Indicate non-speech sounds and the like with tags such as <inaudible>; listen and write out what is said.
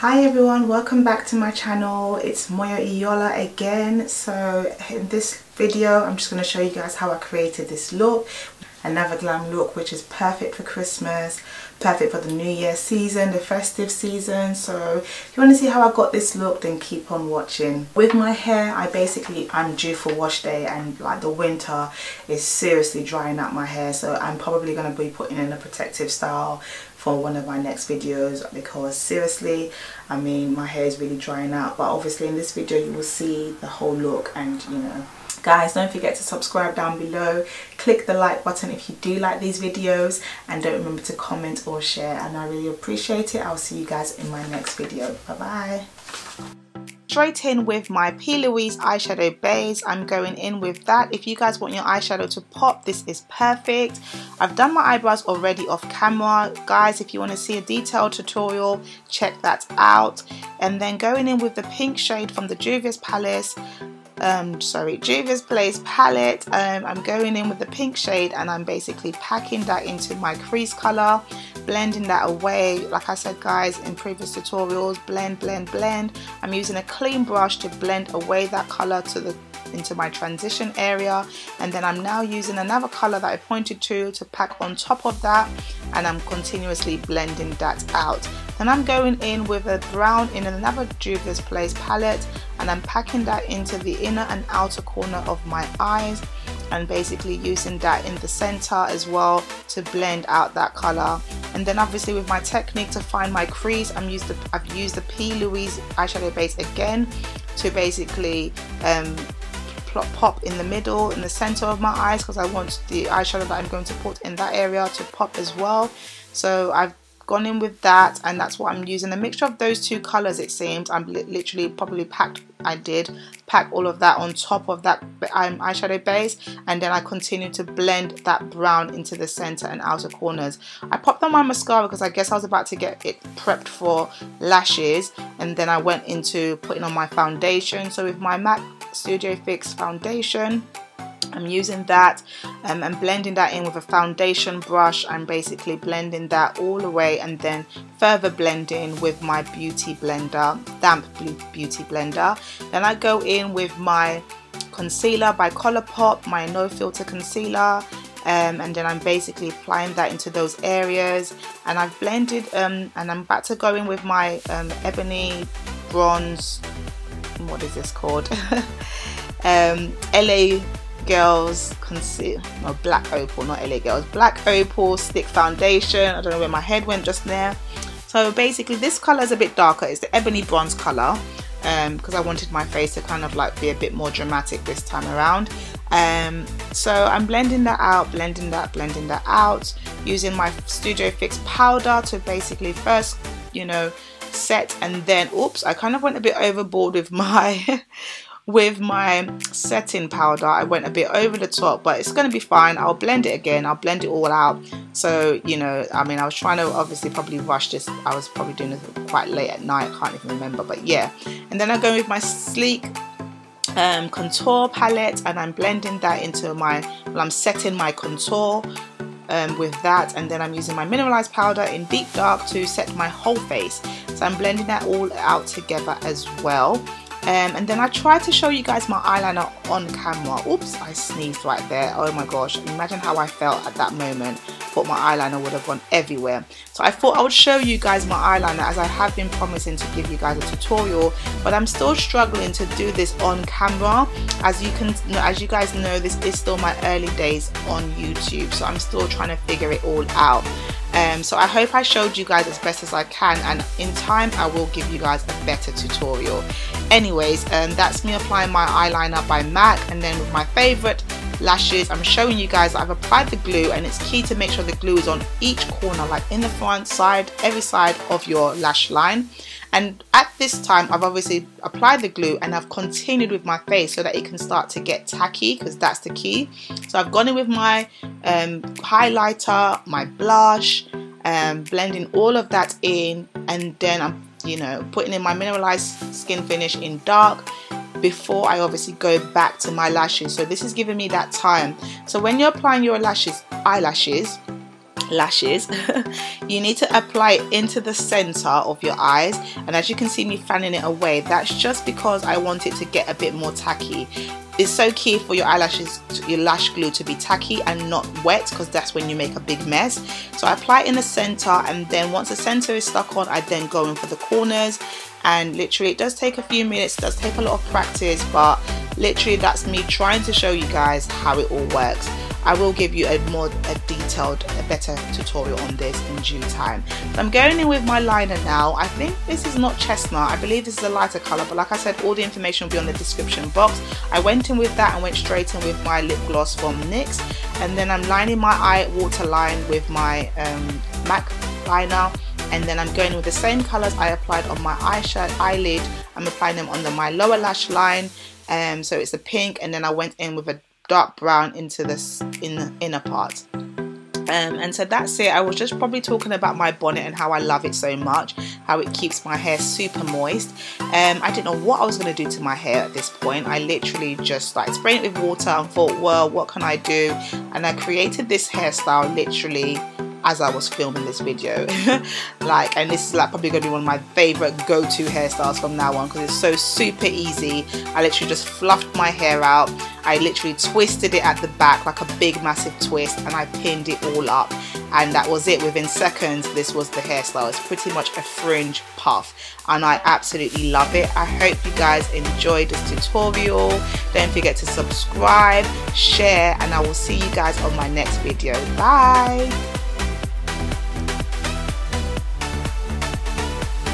Hi everyone, welcome back to my channel. It's Moyo Iyola again. So in this video, I'm just going to show you guys how I created this look. Another glam look which is perfect for Christmas, perfect for the New Year season, the festive season. So if you want to see how I got this look, then keep on watching. With my hair, I basically, I'm due for wash day and like the winter is seriously drying out my hair. So I'm probably going to be putting in a protective style for one of my next videos because seriously I mean my hair is really drying out but obviously in this video you will see the whole look and you know guys don't forget to subscribe down below click the like button if you do like these videos and don't remember to comment or share and I really appreciate it I'll see you guys in my next video bye bye straight in with my P. Louise eyeshadow base. I'm going in with that. If you guys want your eyeshadow to pop, this is perfect. I've done my eyebrows already off camera. Guys, if you want to see a detailed tutorial, check that out. And then going in with the pink shade from the Juvia's Palace um sorry Juvia's Place palette. Um, I'm going in with the pink shade and I'm basically packing that into my crease color blending that away. Like I said guys in previous tutorials blend blend blend. I'm using a clean brush to blend away that color to the into my transition area. And then I'm now using another color that I pointed to to pack on top of that. And I'm continuously blending that out then I'm going in with a brown in another Juvia's Place palette and I'm packing that into the inner and outer corner of my eyes and basically using that in the center as well to blend out that color and then obviously with my technique to find my crease I'm used the, I've used the P. Louise eyeshadow base again to basically um, pop in the middle in the center of my eyes because I want the eyeshadow that I'm going to put in that area to pop as well so I've gone in with that and that's what I'm using. A mixture of those two colors it seems I'm li literally probably packed I did pack all of that on top of that um, eyeshadow base and then I continued to blend that brown into the center and outer corners. I popped on my mascara because I guess I was about to get it prepped for lashes and then I went into putting on my foundation. So with my MAC Studio Fix foundation I'm using that um, and blending that in with a foundation brush I'm basically blending that all the way and then further blending with my beauty blender damp beauty blender. Then I go in with my concealer by Colourpop my no filter concealer um, and then I'm basically applying that into those areas. And I've blended um, and I'm about to go in with my um, ebony bronze what is this called? <laughs> Um, LA Girls conceal no black opal not LA Girls black opal stick foundation. I don't know where my head went just there. So basically this color is a bit darker. It's the ebony bronze color because um, I wanted my face to kind of like be a bit more dramatic this time around. Um, so I'm blending that out blending that blending that out using my Studio Fix powder to basically first you know set and then oops I kind of went a bit overboard with my <laughs> with my setting powder I went a bit over the top but it's gonna be fine. I'll blend it again. I'll blend it all out. So you know I mean I was trying to obviously probably rush this. I was probably doing it quite late at night. I can't even remember but yeah. And then I go with my sleek um, contour palette and I'm blending that into my well I'm setting my contour um, with that. And then I'm using my mineralized powder in deep dark to set my whole face. So I'm blending that all out together as well um, and then I tried to show you guys my eyeliner on camera. Oops I sneezed right there. Oh my gosh imagine how I felt at that moment. Thought my eyeliner would have gone everywhere. So I thought I would show you guys my eyeliner as I have been promising to give you guys a tutorial but I'm still struggling to do this on camera. As you can as you guys know this is still my early days on YouTube so I'm still trying to figure it all out um, so I hope I showed you guys as best as I can and in time I will give you guys a better tutorial. Anyways, um, that's me applying my eyeliner by MAC and then with my favourite lashes I'm showing you guys I've applied the glue and it's key to make sure the glue is on each corner like in the front side every side of your lash line and at this time I've obviously applied the glue and I've continued with my face so that it can start to get tacky because that's the key. So I've gone in with my um, highlighter my blush um, blending all of that in and then I'm you know putting in my mineralized skin finish in dark before I obviously go back to my lashes. So this is giving me that time. So when you're applying your lashes eyelashes lashes <laughs> you need to apply it into the center of your eyes. And as you can see me fanning it away that's just because I want it to get a bit more tacky. It's so key for your eyelashes your lash glue to be tacky and not wet because that's when you make a big mess. So I apply it in the center and then once the center is stuck on I then go in for the corners. And literally it does take a few minutes it does take a lot of practice but literally that's me trying to show you guys how it all works I will give you a more a detailed, a better tutorial on this in due time. So I'm going in with my liner now. I think this is not chestnut. I believe this is a lighter colour, but like I said, all the information will be on the description box. I went in with that and went straight in with my lip gloss from NYX. And then I'm lining my eye waterline with my um, MAC liner and then I'm going with the same colors I applied on my eyelid I'm applying them under my lower lash line um, so it's a pink and then I went in with a dark brown into this in the inner part. Um, and so that's it. I was just probably talking about my bonnet and how I love it so much, how it keeps my hair super moist. Um, I didn't know what I was going to do to my hair at this point. I literally just like sprayed it with water and thought, well, what can I do? And I created this hairstyle literally as I was filming this video. <laughs> Like and this is like probably gonna be one of my favorite go-to hairstyles from now on because it's so super easy. I literally just fluffed my hair out. I literally twisted it at the back like a big massive twist and I pinned it all up. And that was it. Within seconds this was the hairstyle. It's pretty much a fringe puff and I absolutely love it. I hope you guys enjoyed this tutorial. Don't forget to subscribe share and I will see you guys on my next video. Bye